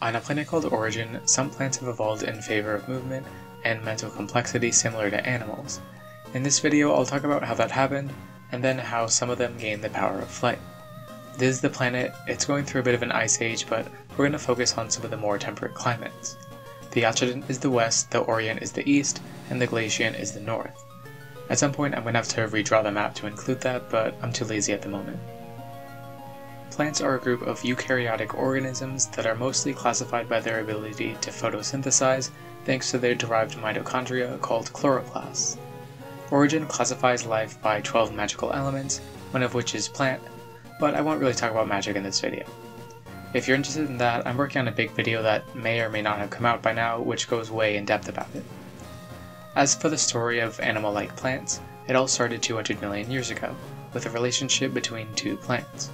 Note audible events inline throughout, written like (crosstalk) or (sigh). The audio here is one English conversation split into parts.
On a planet called Origin, some plants have evolved in favor of movement and mental complexity similar to animals. In this video, I'll talk about how that happened, and then how some of them gained the power of flight. This is the planet, it's going through a bit of an ice age, but we're going to focus on some of the more temperate climates. The Occident is the west, the Orient is the east, and the Glacian is the north. At some point I'm going to have to redraw the map to include that, but I'm too lazy at the moment. Plants are a group of eukaryotic organisms that are mostly classified by their ability to photosynthesize thanks to their derived mitochondria called chloroplasts. Origin classifies life by 12 magical elements, one of which is plant, but I won't really talk about magic in this video. If you're interested in that, I'm working on a big video that may or may not have come out by now, which goes way in depth about it. As for the story of animal-like plants, it all started 200 million years ago, with a relationship between two plants.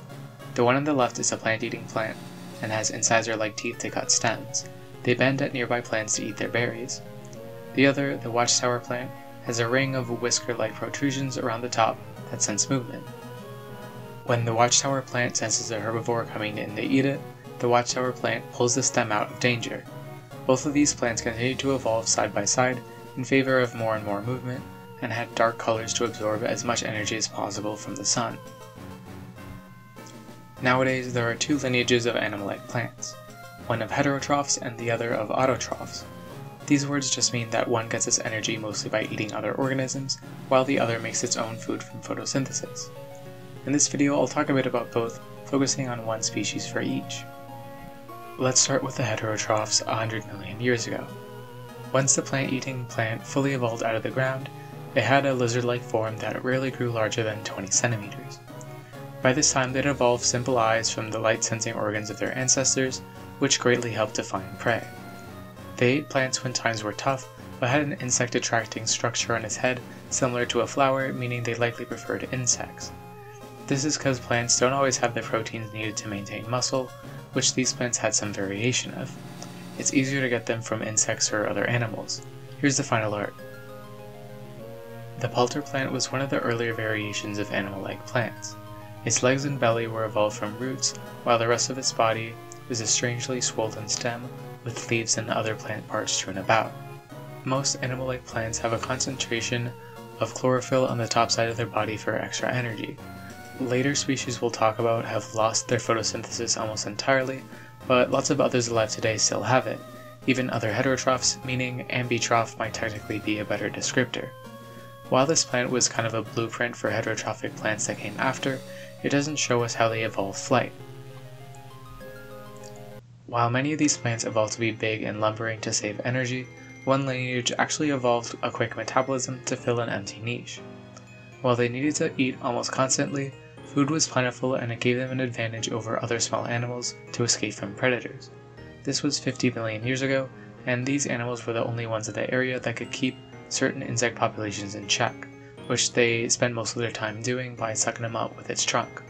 The one on the left is a plant-eating plant, and has incisor-like teeth to cut stems. They bend at nearby plants to eat their berries. The other, the watchtower plant, has a ring of whisker-like protrusions around the top that sense movement. When the watchtower plant senses a herbivore coming in to eat it, the watchtower plant pulls the stem out of danger. Both of these plants continue to evolve side by side in favor of more and more movement, and had dark colors to absorb as much energy as possible from the sun. Nowadays, there are two lineages of animal-like plants, one of heterotrophs and the other of autotrophs. These words just mean that one gets its energy mostly by eating other organisms, while the other makes its own food from photosynthesis. In this video, I'll talk a bit about both, focusing on one species for each. Let's start with the heterotrophs 100 million years ago. Once the plant-eating plant fully evolved out of the ground, it had a lizard-like form that rarely grew larger than 20 centimeters. By this time they'd evolved simple eyes from the light-sensing organs of their ancestors, which greatly helped to find prey. They ate plants when times were tough, but had an insect-attracting structure on its head similar to a flower, meaning they likely preferred insects. This is because plants don't always have the proteins needed to maintain muscle, which these plants had some variation of it's easier to get them from insects or other animals. Here's the final art. The palter plant was one of the earlier variations of animal-like plants. Its legs and belly were evolved from roots, while the rest of its body was a strangely swollen stem with leaves and other plant parts strewn about. Most animal-like plants have a concentration of chlorophyll on the top side of their body for extra energy. Later species we'll talk about have lost their photosynthesis almost entirely, but lots of others alive today still have it. Even other heterotrophs, meaning ambitroph might technically be a better descriptor. While this plant was kind of a blueprint for heterotrophic plants that came after, it doesn't show us how they evolved flight. While many of these plants evolved to be big and lumbering to save energy, one lineage actually evolved a quick metabolism to fill an empty niche. While they needed to eat almost constantly, Food was plentiful and it gave them an advantage over other small animals to escape from predators. This was 50 million years ago, and these animals were the only ones in the area that could keep certain insect populations in check, which they spend most of their time doing by sucking them up with its trunk.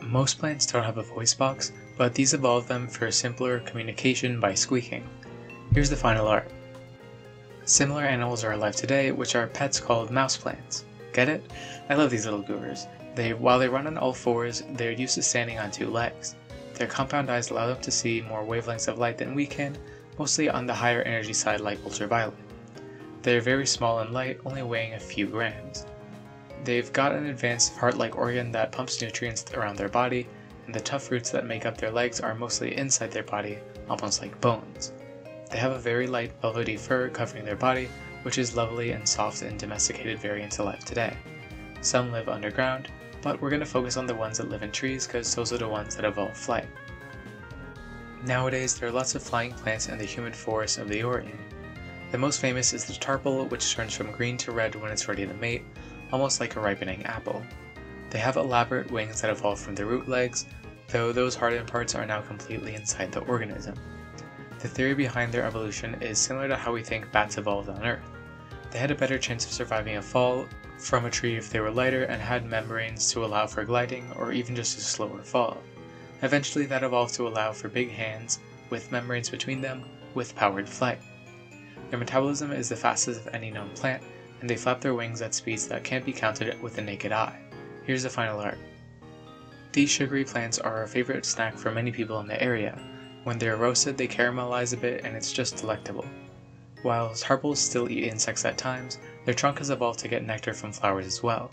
Most plants don't have a voice box, but these evolved them for simpler communication by squeaking. Here's the final art. Similar animals are alive today, which are pets called mouse plants. Get it? I love these little goobers. They, while they run on all fours, they're used to standing on two legs. Their compound eyes allow them to see more wavelengths of light than we can, mostly on the higher energy side like ultraviolet. They're very small and light, only weighing a few grams. They've got an advanced heart-like organ that pumps nutrients around their body, and the tough roots that make up their legs are mostly inside their body, almost like bones. They have a very light velvety fur covering their body, which is lovely and soft in domesticated variants alive today. Some live underground, but we're going to focus on the ones that live in trees because those are the ones that evolve flight. Nowadays, there are lots of flying plants in the humid forests of the Orient. The most famous is the tarple, which turns from green to red when it's ready to mate, almost like a ripening apple. They have elaborate wings that evolve from the root legs, though those hardened parts are now completely inside the organism. The theory behind their evolution is similar to how we think bats evolved on Earth. They had a better chance of surviving a fall from a tree if they were lighter and had membranes to allow for gliding or even just a slower fall. Eventually that evolved to allow for big hands, with membranes between them, with powered flight. Their metabolism is the fastest of any known plant, and they flap their wings at speeds that can't be counted with the naked eye. Here's the final art. These sugary plants are a favorite snack for many people in the area. When they're roasted, they caramelize a bit and it's just delectable. While tarples still eat insects at times, their trunk has evolved to get nectar from flowers as well.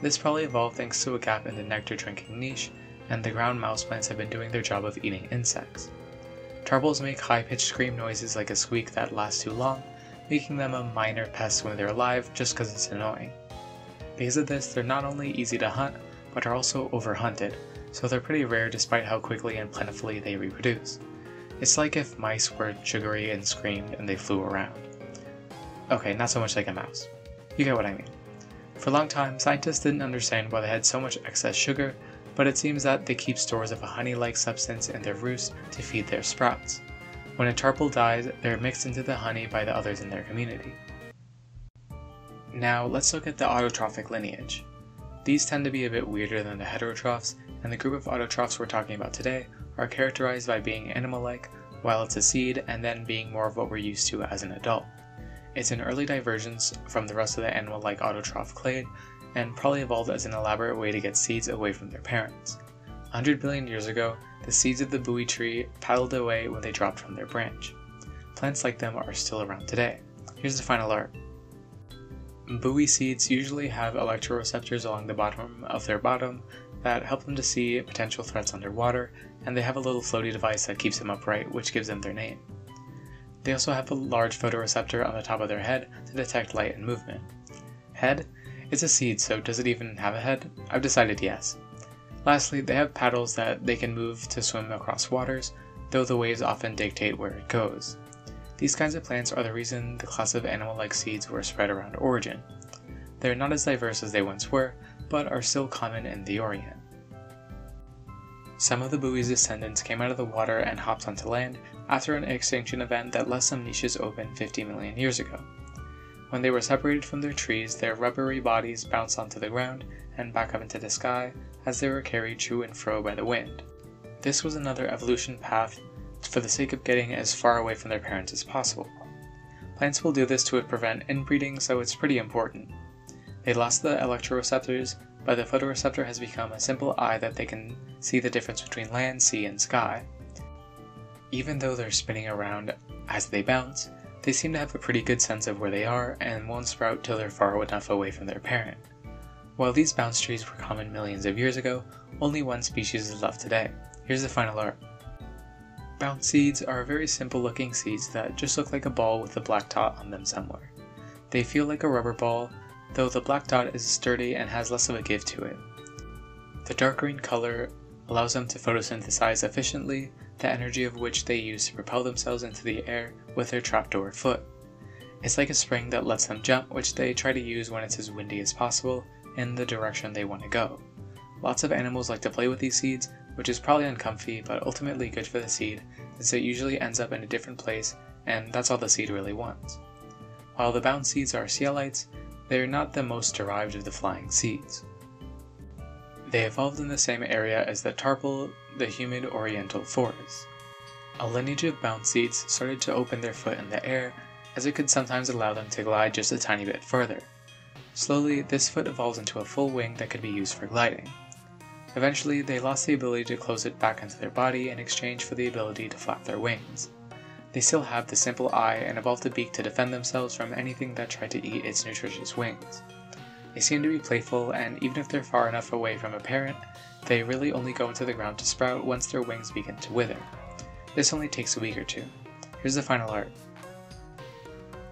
This probably evolved thanks to a gap in the nectar drinking niche, and the ground mouse plants have been doing their job of eating insects. Tarples make high-pitched scream noises like a squeak that lasts too long, making them a minor pest when they're alive just because it's annoying. Because of this, they're not only easy to hunt, but are also overhunted, so they're pretty rare despite how quickly and plentifully they reproduce. It's like if mice were sugary and screamed and they flew around. Okay, not so much like a mouse. You get what I mean. For a long time, scientists didn't understand why they had so much excess sugar, but it seems that they keep stores of a honey-like substance in their roost to feed their sprouts. When a tarple dies, they're mixed into the honey by the others in their community. Now, let's look at the autotrophic lineage. These tend to be a bit weirder than the heterotrophs, and the group of autotrophs we're talking about today are characterized by being animal-like, while it's a seed, and then being more of what we're used to as an adult. It's an early divergence from the rest of the animal-like autotroph clade, and probably evolved as an elaborate way to get seeds away from their parents. 100 billion years ago, the seeds of the buoy tree paddled away when they dropped from their branch. Plants like them are still around today. Here's the final art. Buoy seeds usually have electroreceptors along the bottom of their bottom that help them to see potential threats underwater, and they have a little floaty device that keeps them upright, which gives them their name. They also have a large photoreceptor on the top of their head to detect light and movement. Head? It's a seed, so does it even have a head? I've decided yes. Lastly, they have paddles that they can move to swim across waters, though the waves often dictate where it goes. These kinds of plants are the reason the class of animal-like seeds were spread around origin. They are not as diverse as they once were, but are still common in the Orient. Some of the buoy's descendants came out of the water and hopped onto land after an extinction event that left some niches open 50 million years ago. When they were separated from their trees, their rubbery bodies bounced onto the ground and back up into the sky as they were carried to and fro by the wind. This was another evolution path for the sake of getting as far away from their parents as possible. Plants will do this to prevent inbreeding, so it's pretty important. They lost the electroreceptors, but the photoreceptor has become a simple eye that they can see the difference between land, sea, and sky. Even though they're spinning around as they bounce, they seem to have a pretty good sense of where they are and won't sprout till they're far enough away from their parent. While these bounce trees were common millions of years ago, only one species is left today. Here's the final art. Bounce seeds are very simple looking seeds that just look like a ball with a black dot on them somewhere. They feel like a rubber ball, though the black dot is sturdy and has less of a give to it. The dark green color allows them to photosynthesize efficiently, the energy of which they use to propel themselves into the air with their trapdoor foot. It's like a spring that lets them jump, which they try to use when it's as windy as possible in the direction they want to go. Lots of animals like to play with these seeds, which is probably uncomfy but ultimately good for the seed since it usually ends up in a different place and that's all the seed really wants. While the bounce seeds are coelites, they are not the most derived of the flying seeds. They evolved in the same area as the tarple, the humid oriental forest. A lineage of bounce seeds started to open their foot in the air as it could sometimes allow them to glide just a tiny bit further. Slowly, this foot evolves into a full wing that could be used for gliding. Eventually, they lost the ability to close it back into their body in exchange for the ability to flap their wings. They still have the simple eye and evolved a beak to defend themselves from anything that tried to eat its nutritious wings. They seem to be playful, and even if they're far enough away from a parent, they really only go into the ground to sprout once their wings begin to wither. This only takes a week or two. Here's the final art.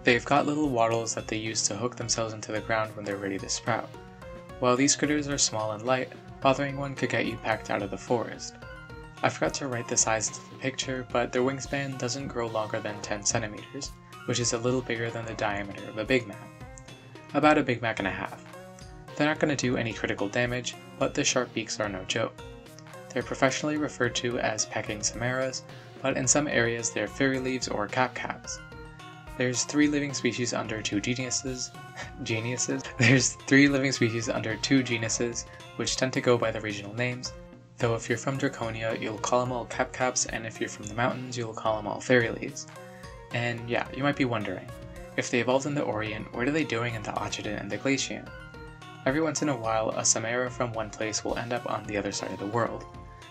They've got little wattles that they use to hook themselves into the ground when they're ready to sprout. While these critters are small and light, bothering one could get you packed out of the forest. I forgot to write the size of the picture, but their wingspan doesn't grow longer than 10 centimeters, which is a little bigger than the diameter of a Big Mac. About a Big Mac and a half. They're not going to do any critical damage, but the sharp beaks are no joke. They're professionally referred to as pecking samaras, but in some areas they're fairy leaves or kap-kaps. There's three living species under two genuses. (laughs) geniuses? There's three living species under two genuses, which tend to go by the regional names, though if you're from Draconia, you'll call them all kap-kaps, and if you're from the mountains, you'll call them all fairy leaves. And yeah, you might be wondering, if they evolved in the Orient, what are they doing in the Occident and the Glacian? Every once in a while, a Samara from one place will end up on the other side of the world.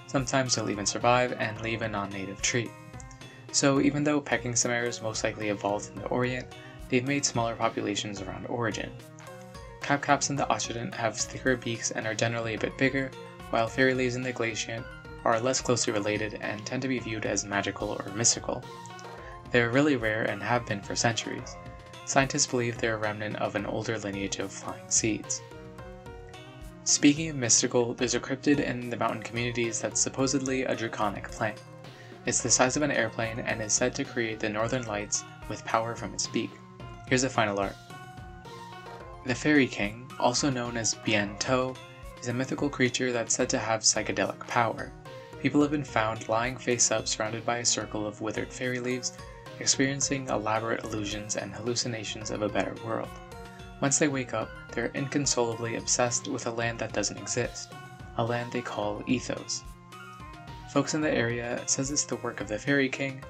Sometimes they'll even survive and leave a non-native tree. So even though pecking samaras most likely evolved in the Orient, they've made smaller populations around origin. Kap-kaps in the Occident have thicker beaks and are generally a bit bigger, while fairy leaves in the Glacian are less closely related and tend to be viewed as magical or mystical. They are really rare and have been for centuries. Scientists believe they're a remnant of an older lineage of flying seeds. Speaking of mystical, there's a cryptid in the mountain communities that's supposedly a draconic plant. It's the size of an airplane and is said to create the northern lights with power from its beak. Here's a final art. The Fairy King, also known as Bien To, is a mythical creature that's said to have psychedelic power. People have been found lying face up surrounded by a circle of withered fairy leaves, experiencing elaborate illusions and hallucinations of a better world. Once they wake up, they're inconsolably obsessed with a land that doesn't exist, a land they call Ethos. Folks in the area says it's the work of the Fairy King,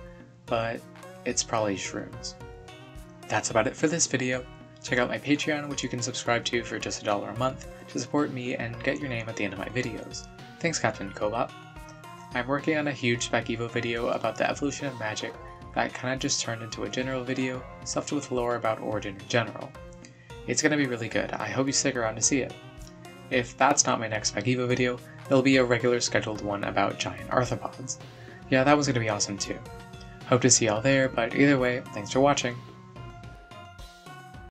but it's probably shrooms. That's about it for this video. Check out my Patreon, which you can subscribe to for just a dollar a month to support me and get your name at the end of my videos. Thanks Captain Cobot. I'm working on a huge Spec Evo video about the evolution of magic that kinda just turned into a general video, stuffed with lore about Origin in general. It's gonna be really good, I hope you stick around to see it. If that's not my next Spec video, there'll be a regular scheduled one about giant arthropods. Yeah, that was gonna be awesome too. Hope to see y'all there, but either way, thanks for watching.